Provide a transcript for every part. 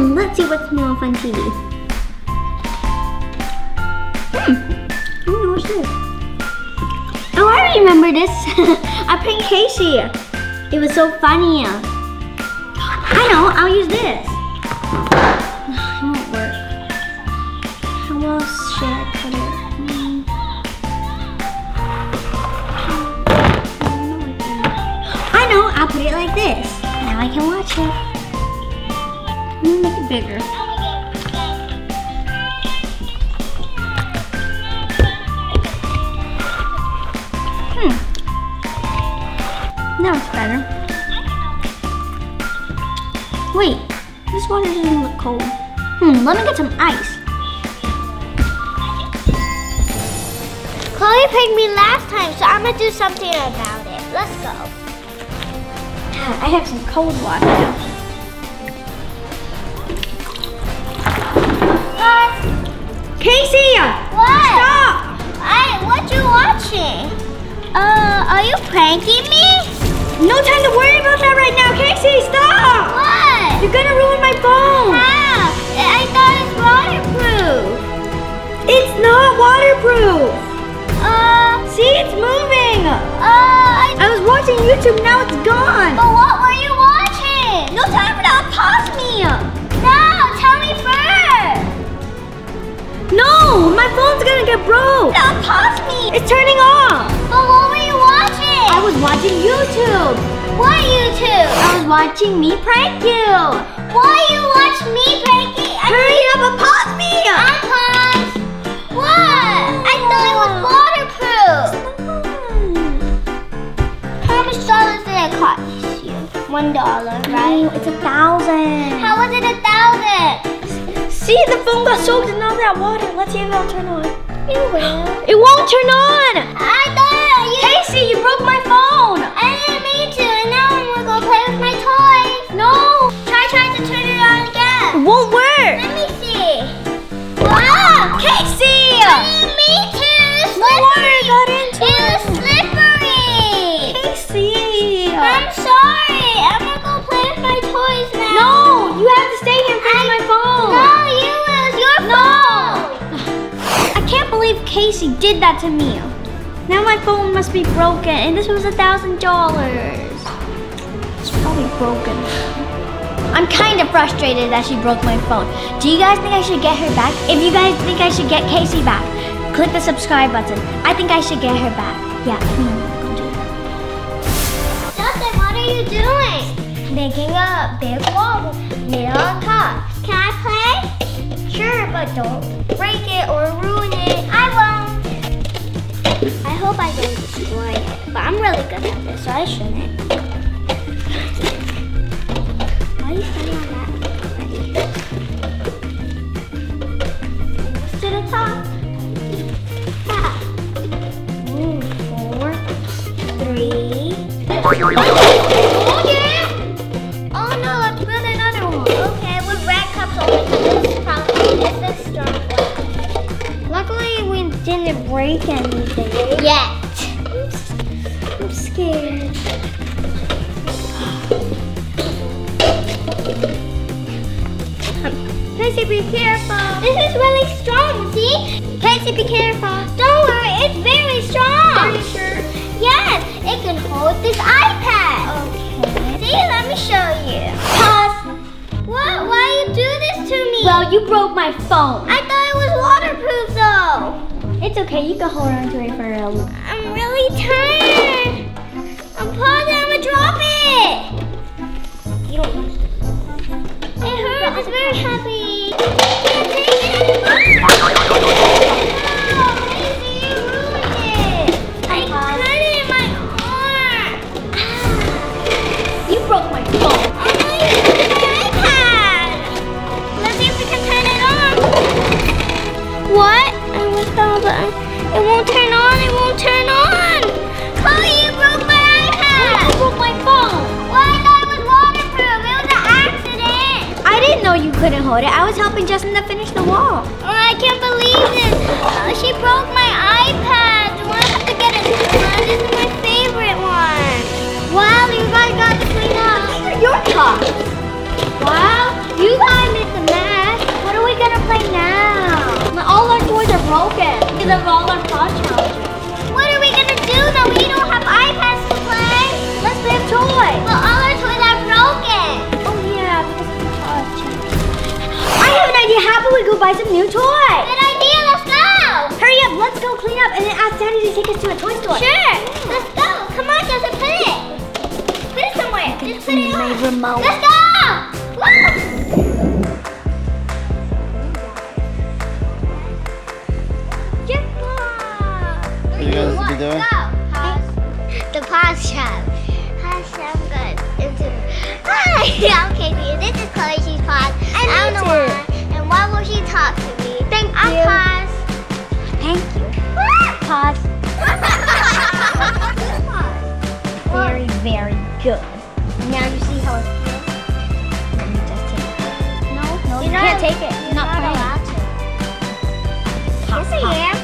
Hmm, let's see what's new on Fun TV. Hmm, I don't what's this. Oh, I remember this. I pranked Kaycee. It was so funny. I know, I'll use this. It won't work. How else should I put it? I know, I'll put it like this. Now I can watch it. Bigger. Hmm. Now it's better. Wait, this water doesn't look cold. Hmm, let me get some ice. Chloe pranked me last time, so I'm gonna do something about it. Let's go. I have some cold water now. Kaycee! What? Stop! I, what you watching? Uh, are you pranking me? No time to worry about that right now. Kaycee, stop! What? You're gonna ruin my phone. How? I thought it's waterproof. It's not waterproof. Uh, See, it's moving. uh, I, I was watching YouTube, now it's gone. No, my phone's gonna get broke. Now pause me. It's turning off. But what were you watching? I was watching YouTube. What YouTube? I was watching me prank you. Why you watch me pranking? I Hurry up and pause me. I pause. What? I thought it was waterproof. How much dollars did it cost you? One dollar, right? Right? It's a thousand. How was it a thousand? See, the phone got soaked in all that water. Let's see if it'll turn on. It will. It won't turn on. I thought you. Kaycee, you broke my phone. Kaycee did that to me. Now my phone must be broken, and this was a thousand dollars. It's probably broken. I'm kind of frustrated that she broke my phone. Do you guys think I should get her back? If you guys think I should get Kaycee back, click the subscribe button. I think I should get her back. Yeah. Justin, what are you doing? Making a big wall made on top. Can I play? Sure, but don't break it or ruin hope I don't destroy it, but I'm really good at this, so I shouldn't. Why are you standing on that already? To the top. Ah. Ooh, four, three. Didn't break anything. Yet. I'm scared. Um, Kaycee, be careful. This is really strong, see? Kaycee, be careful. Don't worry, it's very strong. Are you sure? Yes, it can hold this iPad. Okay. See, let me show you. Pause. What? Why you do this to me? Well, you broke my phone. I thought it was waterproof though. It's okay. You can hold on to it for a little. I'm really tired. I'm pausing. I'm gonna drop it. hold. I was helping Justin to finish the wall. Oh, I can't believe this. Uh, oh, she broke my iPad. The one I have to get a new one. This is my favorite one. Wow, you guys got to clean up. These are your cups. Wow, you guys made the mess. What are we going to play now? All our toys are broken because of all our paw challenges. What are we going to do now? We don't have iPads to play. Let's play a toy. Well, an idea. How about we go buy some new toys? Good idea. Let's go. Hurry up, let's go clean up and then ask Daddy to take us to a toy store. Sure. Let's go. Come on, Joseph. Put it. Put it somewhere. Just put it My on. remote. Let's go. Woo! What you guys be doing? The pause trap. Hi, I'm good. Hi, I'm Katie. This is Chloe. She's pause. And I don't know too. why. Talk to me? Thank I'm you. pause. Thank you. Pause. Very, very good. Now you see how it feels. Let me just take it. No, no, you You're can't take it. You're not not allowed to. Pop, Yes, I am.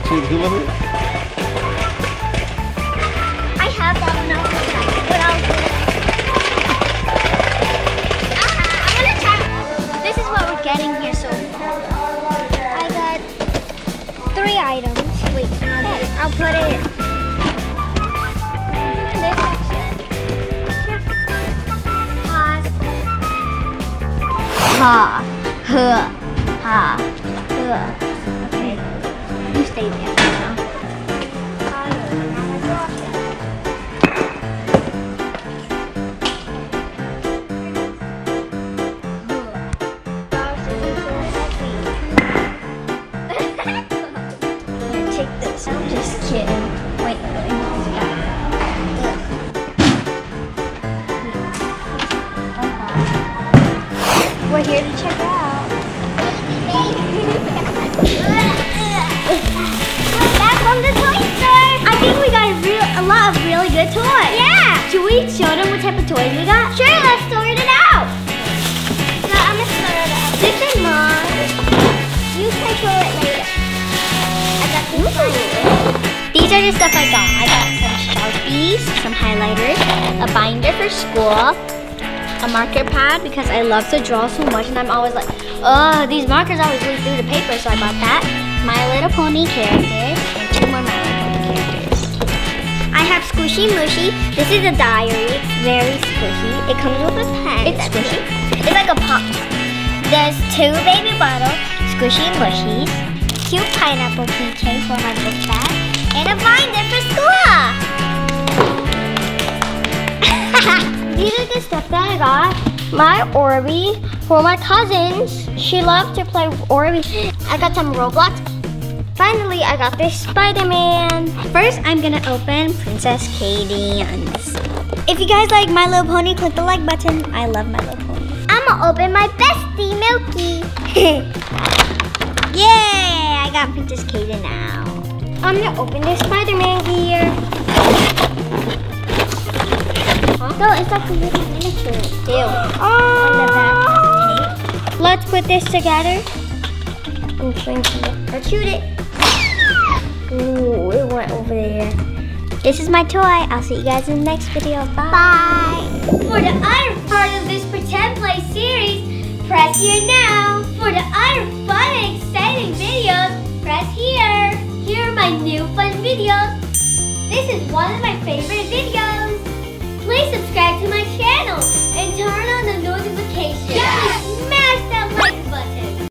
Cheap hula hoop? I have that one. But I'll do it. Ah, try. This is what we're getting here so. I got three items. Wait, I'll, put it. Ha, huh, ha, huh. We show them what type of toys we got? Sure, let's sort it out. So I'm gonna sort it out. This is mine. You control it later. I got this one. These are the stuff I got. I got some Sharpies, some highlighters, a binder for school, a marker pad because I love to draw so much and I'm always like, oh, these markers always leak through the paper, so I bought that. My Little Pony characters Squishy Mushy. This is a diary. It's very squishy. It comes with a pen. It's squishy. It's like a pop. There's two baby bottles, Squishy Mushies, cute pineapple keychain for my book bag, and a binder for school. These are the stuff that I got. My Orby for my cousins. She loved to play with Orby. I got some Roblox. Finally, I got this Spider-Man. First, I'm gonna open Princess Katie's. If you guys like My Little Pony, click the like button. I love My Little Pony. I'm gonna open my bestie, Milky. Yay! I got Princess Katie now. I'm gonna open this Spider-Man gear. No, it's like a little miniature. On the back Let's put this together. And shrink it. Let's shoot it. Ooh, it went over there. This is my toy. I'll see you guys in the next video. Bye. Bye. For the other part of this Pretend Play series, press here now. For the other fun and exciting videos, press here. Here are my new fun videos. This is one of my favorite videos. Please subscribe to my channel and turn on the notifications. Yes! Smash that like button.